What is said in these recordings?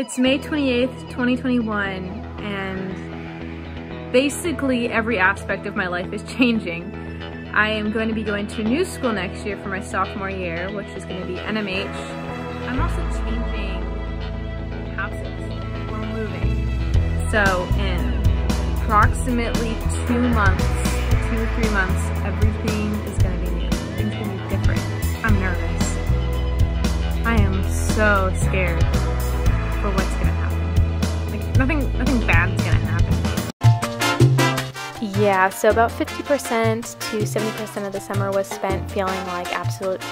It's May 28th, 2021, and basically every aspect of my life is changing. I am going to be going to new school next year for my sophomore year, which is going to be NMH. I'm also changing houses. We're moving. So in approximately two months, two or three months, everything is going to be new. Things going to be different. I'm nervous. I am so scared for what's gonna happen. Like nothing, nothing bad's gonna happen. Yeah, so about 50% to 70% of the summer was spent feeling like absolute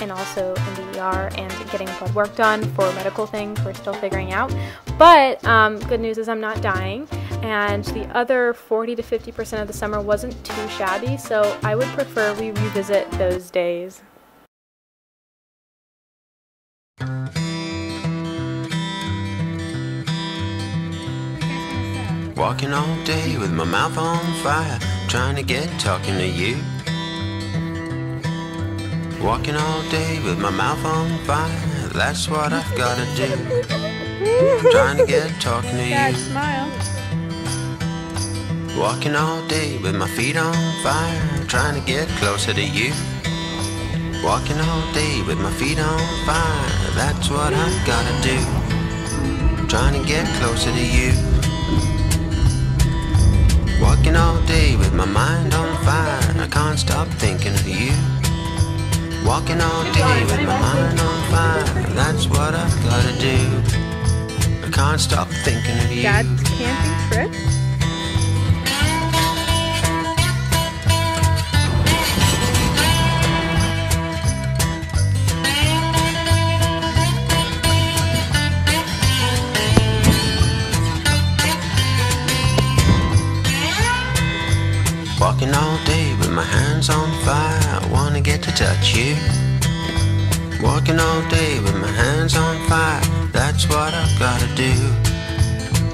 and also in the ER and getting blood work done for medical things we're still figuring out. But um, good news is I'm not dying, and the other 40 to 50% of the summer wasn't too shabby, so I would prefer we revisit those days. Walking all day with my mouth on fire, trying to get talking to you. Walking all day with my mouth on fire, that's what I've gotta do. trying to get talking to Dad, you. smile. Walking all day with my feet on fire, trying to get closer to you. Walking all day with my feet on fire, that's what I've gotta do. Trying to get closer to you. My mind on fire, I can't stop thinking of you. Walking all day with my mind on fire, that's what I've gotta do. I can't stop thinking of you. Dad's camping trip. Walking all day with my hands on fire, I wanna get to touch you. Walking all day with my hands on fire, that's what I've gotta do.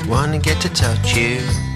Wanna get to touch you.